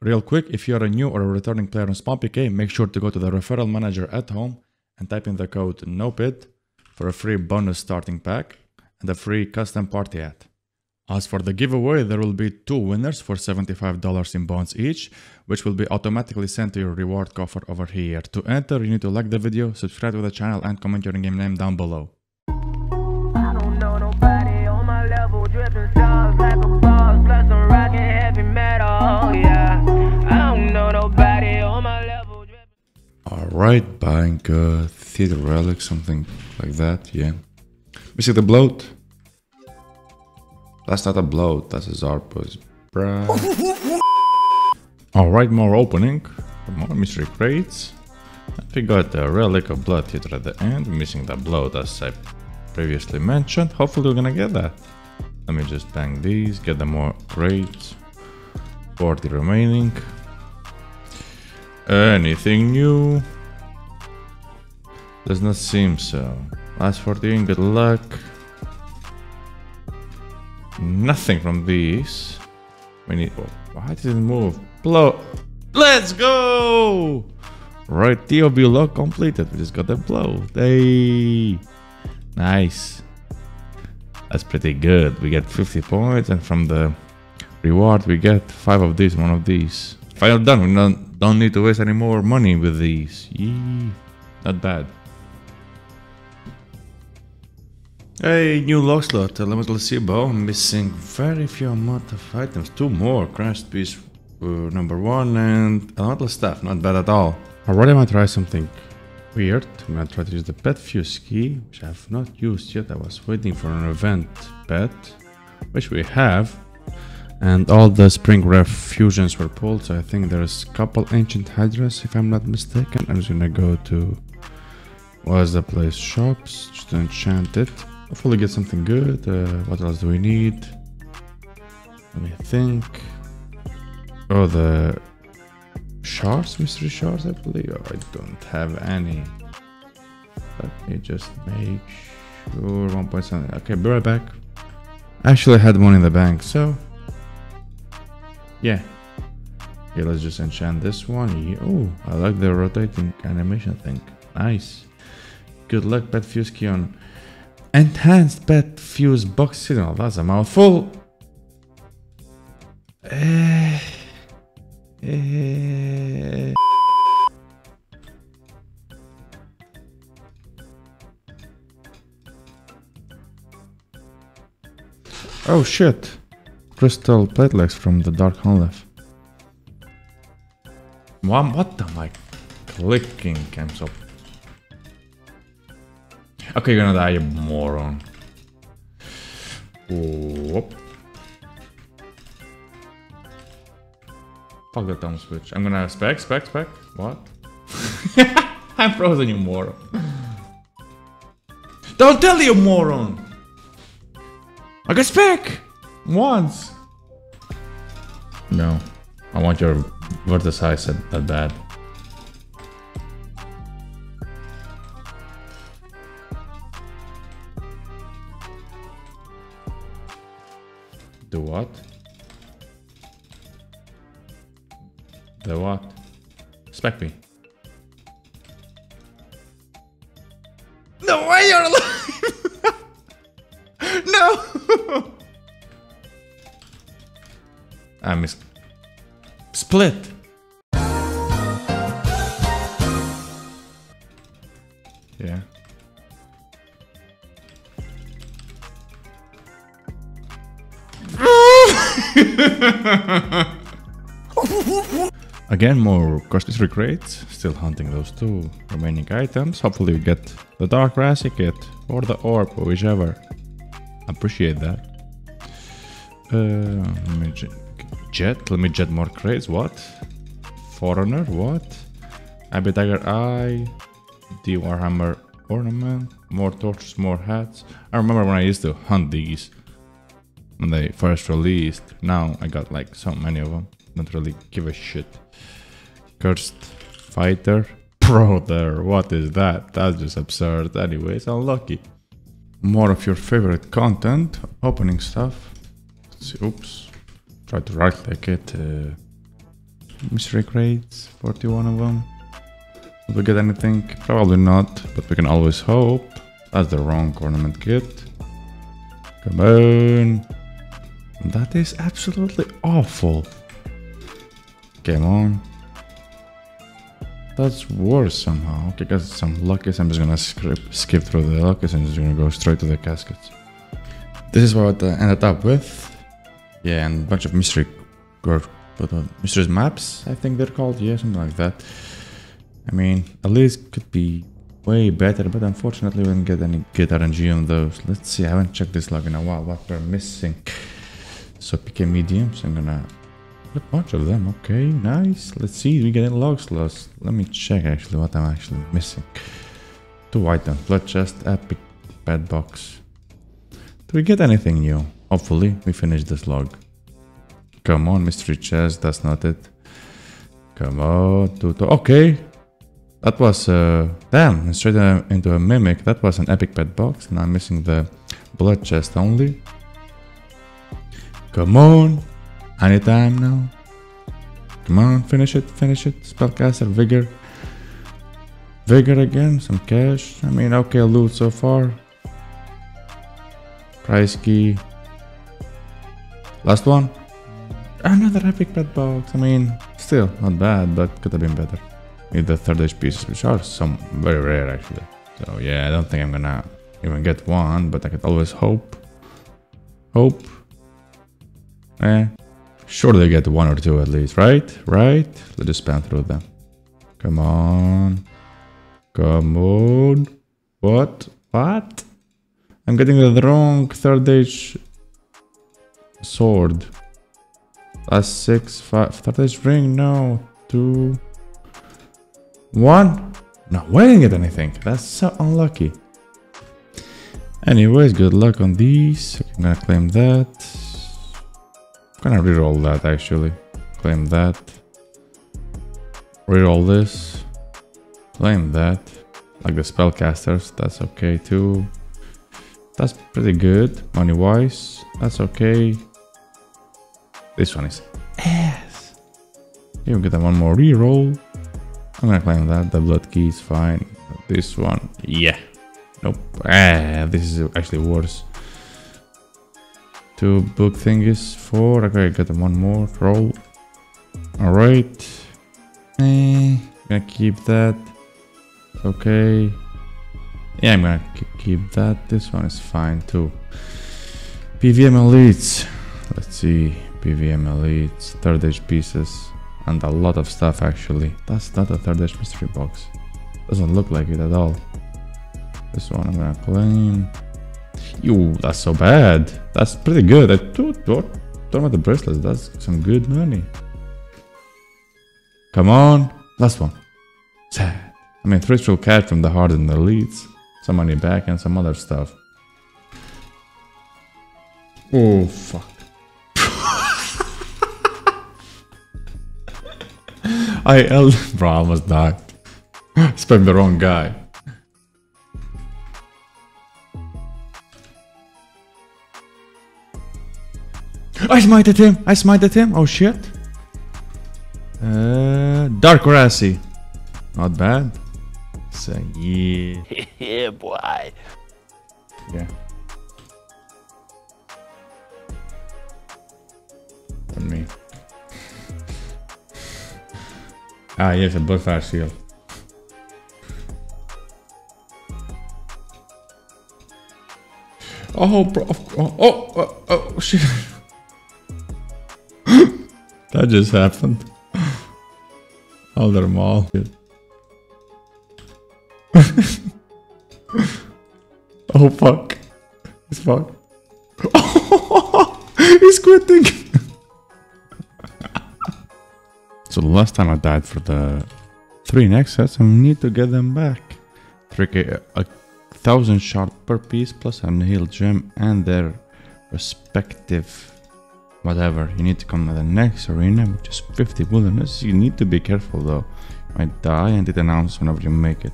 real quick, if you're a new or a returning player on SpawnPK, make sure to go to the referral manager at home and type in the code NOPID for a free bonus starting pack and a free custom party hat. As for the giveaway, there will be two winners for $75 in bonds each, which will be automatically sent to your reward coffer over here. To enter, you need to like the video, subscribe to the channel, and comment your game name down below. Level, dripping stars like a boss, plus I'm rocking heavy metal, yeah. Alright, buying uh, a theater relic, something like that, yeah. Missing the bloat. That's not a bloat, that's a Xarpus. Bruh. Alright, more opening. More mystery crates. We got a relic of blood theater at the end, missing the bloat as I previously mentioned. Hopefully we're gonna get that. Let me just bang these, get the more crates. 40 remaining. Anything new? Does not seem so. Last 14, good luck. Nothing from these. We need. Why did it move? Blow. Let's go! Right, TOB log completed. We just got the blow. Hey! Nice. That's pretty good. We get 50 points, and from the reward, we get 5 of these, 1 of these. Final done. We don't, don't need to waste any more money with these. Yee. Not bad. Hey, new lock slot, elemental bow. missing very few amount of items. Two more, crashed piece uh, number one and a lot of stuff, not bad at all. Already I'm gonna try something weird. I'm gonna try to use the pet fuse key, which I have not used yet. I was waiting for an event pet, which we have. And all the spring ref fusions were pulled, so I think there's a couple ancient hydras, if I'm not mistaken. I'm just gonna go to what's the place shops, just to enchant it. Hopefully get something good. Uh, what else do we need? Let me think. Oh, the shards, mystery shards, I believe. Oh, I don't have any. Let me just make sure. One point something. Okay, be right back. Actually, I had one in the bank, so yeah. Okay, let's just enchant this one. Oh, I like the rotating animation thing. Nice. Good luck, Pet Fuse on Enhanced Pet Fuse Box Signal. That's a mouthful. Eh, eh. Oh shit. Crystal platelets from the Dark Hunllef. What, what am I clicking? I'm so Okay, you're gonna die, you moron. Whoop. Fuck the thumb switch. I'm gonna spec, spec, spec. What? I'm frozen, you moron. Don't tell you, moron! I got spec! Once! No. I want your verticize that bad. The The what? Spec me. No way you're alive! no! Ah, I miss. Split! Yeah. Again, more cosmetics crates. Still hunting those two remaining items. Hopefully, we get the Dark Rassy kit or the Orb, or whichever. Appreciate that. Uh, let me jet. Let me jet more crates. What? Foreigner. What? Abbey Dagger Eye. D Warhammer ornament. More torches. More hats. I remember when I used to hunt these when they first released. Now I got like so many of them. Don't really give a shit. Cursed fighter. Pro there. What is that? That's just absurd. Anyways, unlucky. More of your favorite content. Opening stuff. Let's see. Oops. Try to right click it. Uh, mystery crates, 41 of them. Will we get anything? Probably not, but we can always hope. That's the wrong ornament kit. Come on. That is absolutely awful. Come on. That's worse somehow. Okay, got some luckies. I'm just gonna skip, skip through the luckies and just gonna go straight to the caskets. This is what I ended up with. Yeah, and a bunch of mystery or but uh, mystery maps, I think they're called. Yeah, something like that. I mean, at least could be way better, but unfortunately we didn't get any good RNG on those. Let's see, I haven't checked this log in a while. What we're missing. So PK mediums, I'm gonna a bunch of them. Okay, nice. Let's see, we get logs lost. Let me check actually what I'm actually missing. Two items, blood chest, epic, bed box. Do we get anything new? Hopefully, we finish this log. Come on, mystery chest, that's not it. Come on, Tuto. Okay. That was, uh, damn, straight uh, into a mimic. That was an epic pet box, and I'm missing the blood chest only. Come on. Anytime now. Come on, finish it, finish it. Spellcaster, Vigor. Vigor again, some cash. I mean, okay, loot so far. Price key. Last one. Another epic pet box. I mean, still not bad, but could have been better. Need the third age pieces, which are some very rare actually. So yeah, I don't think I'm gonna even get one, but I could always hope. Hope. Eh. Surely get one or two at least, right? Right? Let's just span through them. Come on. Come on. What? What? I'm getting the wrong third age sword. Last six, five, third age ring, no. Two. One. No, we didn't get anything. That's so unlucky. Anyways, good luck on these. I'm gonna claim that. I'm gonna reroll that actually. Claim that. Reroll this. Claim that. Like the spellcasters, that's okay too. That's pretty good, money wise. That's okay. This one is ass. You get that one more reroll. I'm gonna claim that. The blood key is fine. This one, yeah. Nope. Ah, this is actually worse. Two book thingies. Four. Okay, I got one more roll. Alright. Eh, I'm gonna keep that. Okay. Yeah, I'm gonna keep that. This one is fine too. PVM elites. Let's see. PVM elites. Third age pieces. And a lot of stuff actually. That's not a third age mystery box. Doesn't look like it at all. This one I'm gonna claim. Ew, that's so bad. That's pretty good. I thought, about the bracelets. That's some good money. Come on. Last one. Sad. I mean, Thrill Cat from the Heart and the Leads. Some money back and some other stuff. Oh, fuck. I bro, I almost died. Spam the wrong guy. I smited him! I smited him! Oh shit! Uh, Dark Rassi. Not bad. Say yeah. yeah, boy. Yeah. Me. Ah, yes, a Bloodfire Shield. Oh, bro. Oh, oh, oh, oh shit. That just happened. Hold them all. oh, fuck. It's fuck. he's quitting. so the last time I died for the three nexus, I need to get them back. Tricky, a, a thousand shard per piece plus a heal gem and their respective whatever. You need to come to the next arena, which is 50 wilderness. You need to be careful though. You might die and it announces whenever you make it.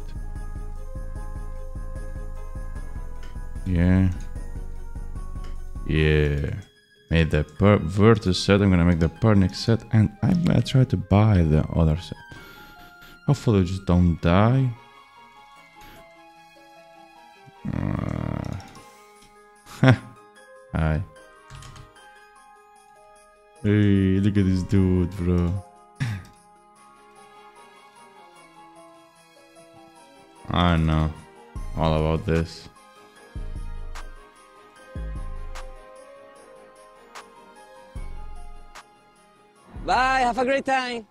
Yeah. Yeah. Made the per Virtus set, I'm gonna make the Pernix set, and I'm gonna try to buy the other set. Hopefully just don't die. Uh, hi. Hey, look at this dude, bro. I know all about this. Bye, have a great time.